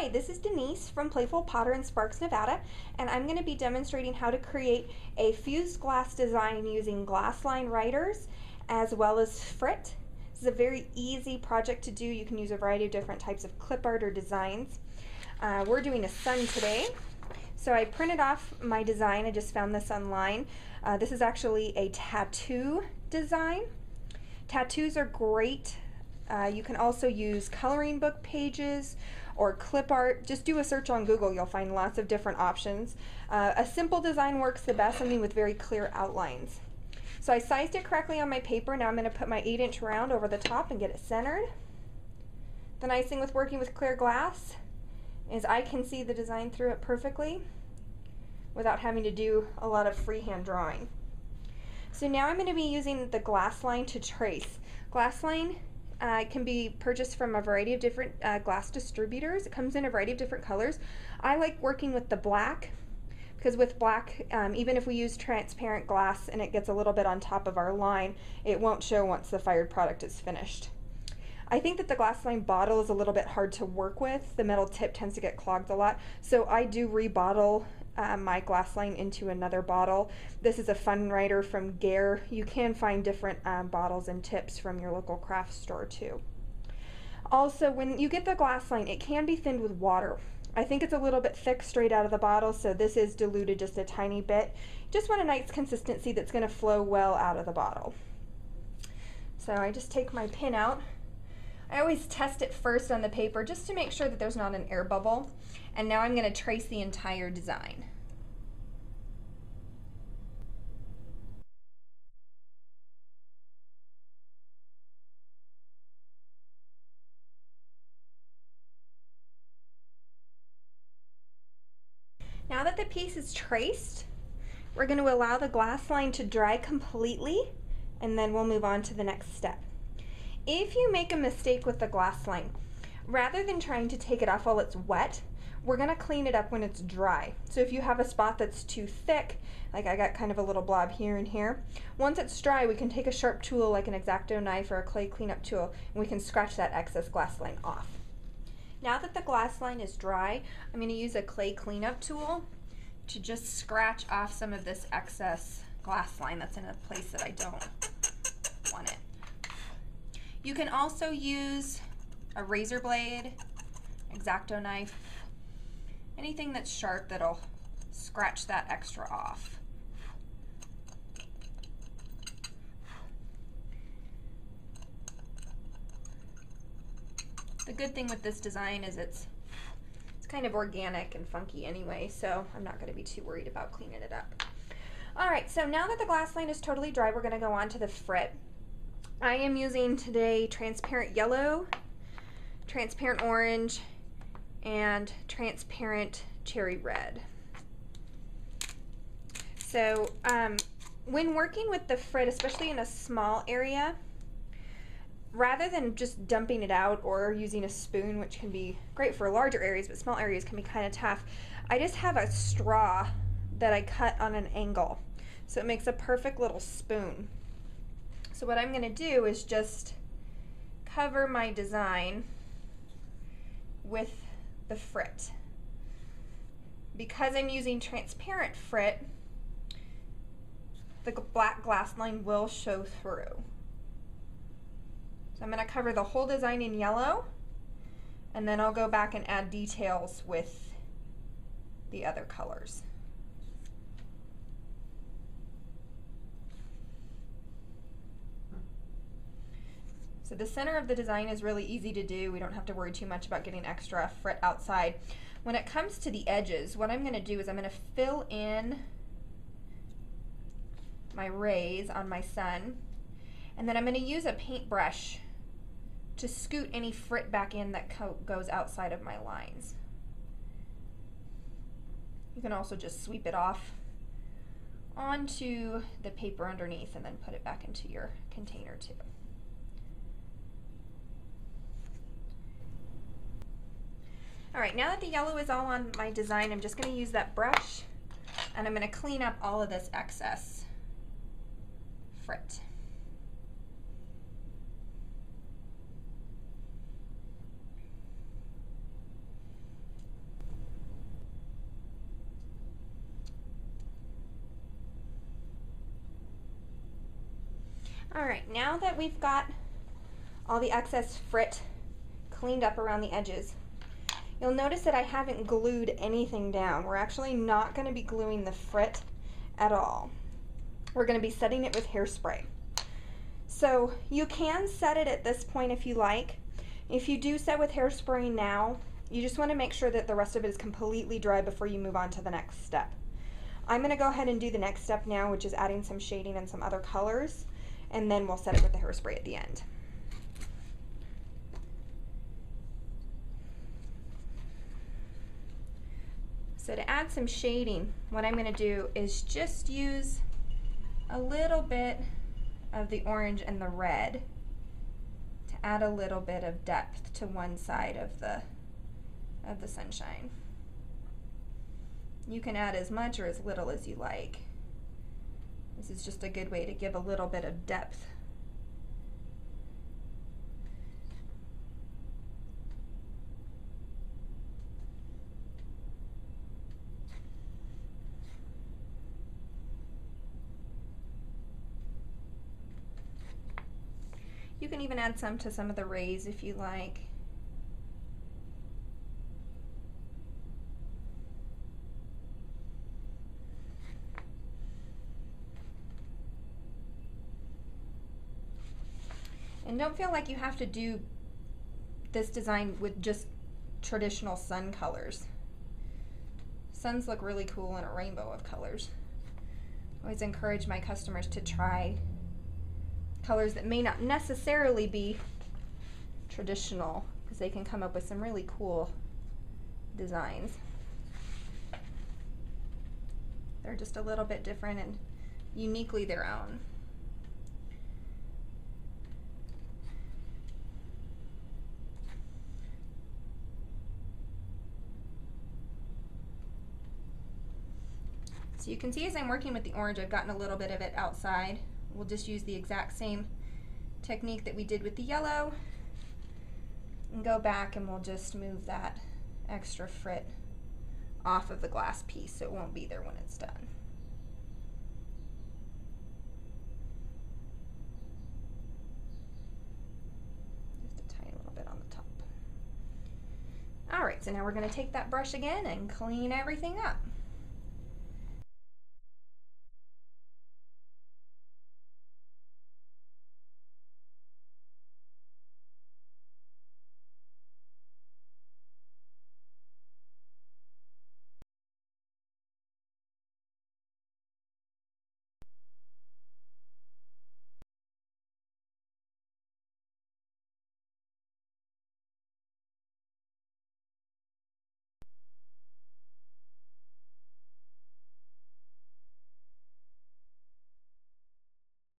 Hi, this is Denise from Playful Potter in Sparks, Nevada, and I'm going to be demonstrating how to create a fused glass design using Glassline writers as well as frit. This is a very easy project to do. You can use a variety of different types of clip art or designs. Uh, we're doing a sun today. So I printed off my design. I just found this online. Uh, this is actually a tattoo design. Tattoos are great uh, you can also use coloring book pages or clip art. Just do a search on Google, you'll find lots of different options. Uh, a simple design works the best, something with very clear outlines. So I sized it correctly on my paper. Now I'm going to put my 8 inch round over the top and get it centered. The nice thing with working with clear glass is I can see the design through it perfectly without having to do a lot of freehand drawing. So now I'm going to be using the Glassline to trace. Glassline uh, can be purchased from a variety of different uh, glass distributors. It comes in a variety of different colors. I like working with the black because with black, um, even if we use transparent glass and it gets a little bit on top of our line, it won't show once the fired product is finished. I think that the Glassline bottle is a little bit hard to work with. The metal tip tends to get clogged a lot. So I do rebottle uh, my Glassline into another bottle. This is a fun writer from Gare. You can find different um, bottles and tips from your local craft store too. Also, when you get the Glassline, it can be thinned with water. I think it's a little bit thick straight out of the bottle, so this is diluted just a tiny bit. Just want a nice consistency that's going to flow well out of the bottle. So I just take my pin out. I always test it first on the paper just to make sure that there's not an air bubble. And now I'm going to trace the entire design. Now that the piece is traced, we're going to allow the Glassline to dry completely and then we'll move on to the next step. If you make a mistake with the Glassline, rather than trying to take it off while it's wet, we're gonna clean it up when it's dry. So if you have a spot that's too thick, like I got kind of a little blob here and here, once it's dry, we can take a sharp tool like an X-Acto knife or a clay cleanup tool, and we can scratch that excess Glassline off. Now that the Glassline is dry, I'm gonna use a clay cleanup tool to just scratch off some of this excess Glassline that's in a place that I don't want it. You can also use a razor blade, X-Acto knife, anything that's sharp that'll scratch that extra off. The good thing with this design is it's it's kind of organic and funky anyway, so I'm not going to be too worried about cleaning it up. All right, so now that the Glassline is totally dry, we're going to go on to the frit. I am using today transparent yellow, transparent orange, and transparent cherry red. So um, when working with the frit, especially in a small area, rather than just dumping it out or using a spoon, which can be great for larger areas, but small areas can be kind of tough, I just have a straw that I cut on an angle. So it makes a perfect little spoon. So what I'm going to do is just cover my design with the frit. Because I'm using transparent frit, the black Glassline will show through. So I'm going to cover the whole design in yellow and then I'll go back and add details with the other colors. So the center of the design is really easy to do. We don't have to worry too much about getting extra frit outside. When it comes to the edges, what I'm going to do is I'm going to fill in my rays on my sun, and then I'm going to use a paintbrush to scoot any frit back in that goes outside of my lines. You can also just sweep it off onto the paper underneath and then put it back into your container too. All right, now that the yellow is all on my design, I'm just gonna use that brush and I'm gonna clean up all of this excess frit. All right, now that we've got all the excess frit cleaned up around the edges, you'll notice that I haven't glued anything down. We're actually not going to be gluing the frit at all. We're going to be setting it with hairspray. So you can set it at this point if you like. If you do set with hairspray now, you just want to make sure that the rest of it is completely dry before you move on to the next step. I'm going to go ahead and do the next step now, which is adding some shading and some other colors, and then we'll set it with the hairspray at the end. So to add some shading, what I'm going to do is just use a little bit of the orange and the red to add a little bit of depth to one side of the of the sunshine. You can add as much or as little as you like. This is just a good way to give a little bit of depth You can even add some to some of the rays if you like. And don't feel like you have to do this design with just traditional sun colors. Suns look really cool in a rainbow of colors. I always encourage my customers to try colors that may not necessarily be traditional because they can come up with some really cool designs. They're just a little bit different and uniquely their own. So you can see as I'm working with the orange, I've gotten a little bit of it outside we'll just use the exact same technique that we did with the yellow and go back and we'll just move that extra frit off of the glass piece so it won't be there when it's done. Just a tiny little bit on the top. All right, so now we're gonna take that brush again and clean everything up.